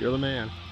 You're the man.